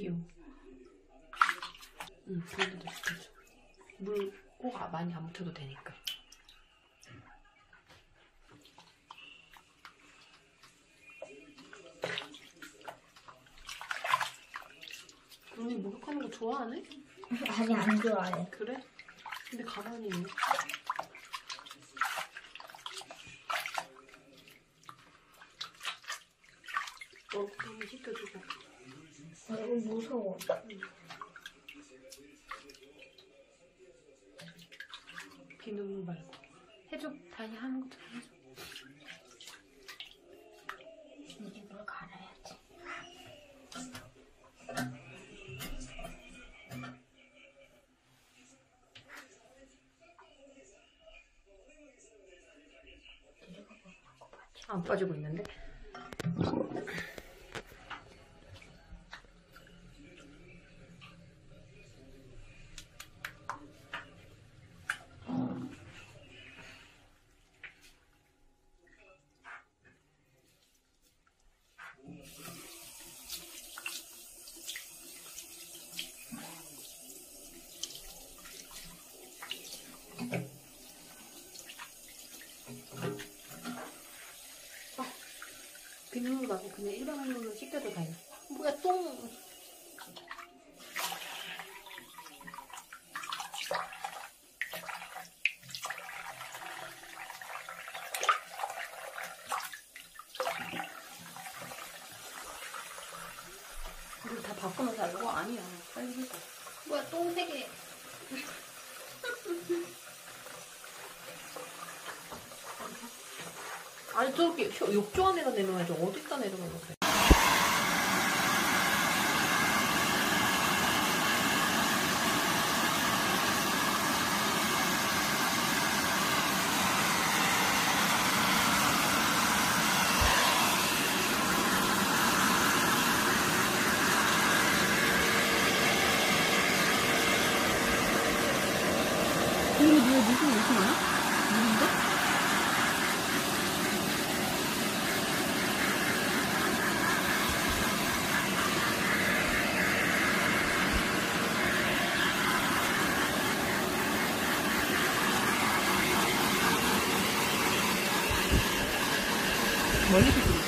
귀여워. 응, 그래도 시켜줘. 물꼭 많이 안 묻혀도 되니까. 언니 목욕 하는 거 좋아하네? 아니 안 좋아해. 그래? 근데 가만히 있네. 어, 한번 시켜주고. 아, 이거 무서워. 비누물 말고. 해줘. 다시 하는 것처럼 해줘. 안 빠지고 있는데? 말고 그냥 일반 물로 씻겨도 돼요. 뭐야, 똥! 이거 다 바꾸면 살고? 아니야. 빨리 해줘. 뭐야, 똥 세 개. 아니, 저기, 저 욕조 안에다 내려놔야지. 어디다 내려놓으세요? 이거 누가 무슨 무슨 거야? 누군데? political